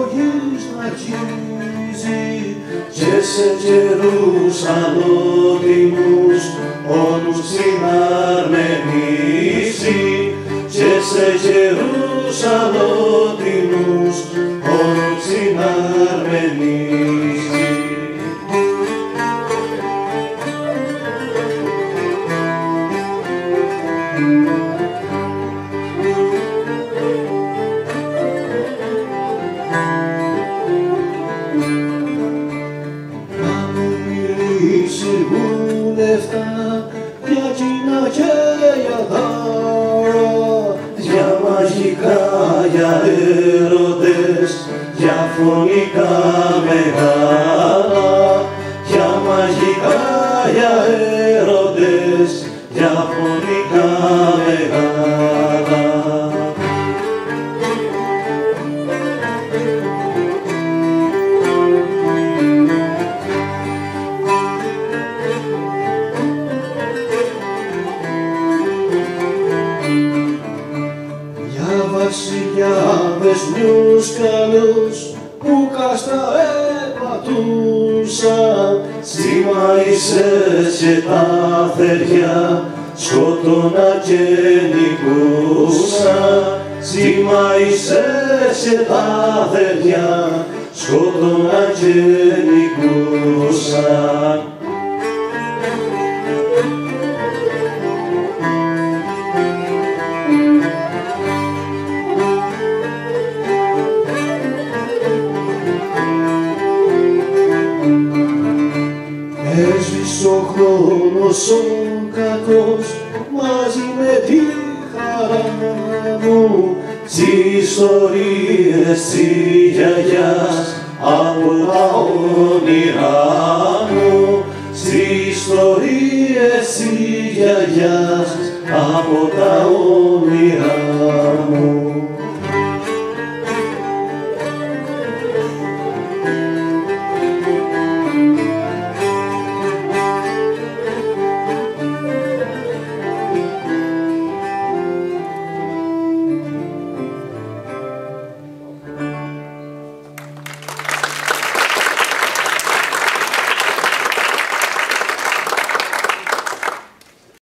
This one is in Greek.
εποχής να αρχίζει και σε καιρούς ανώτιμους όλους συναρμενίζει και σε καιρούς για κοινά και για δώρα για μαγικά, για έρωτες, για φωνικά μεγάλα για μαγικά, για έρωτες, για φωνικά βασιλιάδες νιους καλούς που κάστρα επατούσαν Σημαίσες και τα θεριά σκότωνα και νικούσαν Σημαίσες και τα θεριά σκότωνα και νικούσαν Έσβησε ο χρόνος ο κακός μαζί με τη χαρά μου. Τις ιστορίες της γιαγιάς από τα όνειρά μου. Τις ιστορίες της γιαγιάς από τα όνειρά μου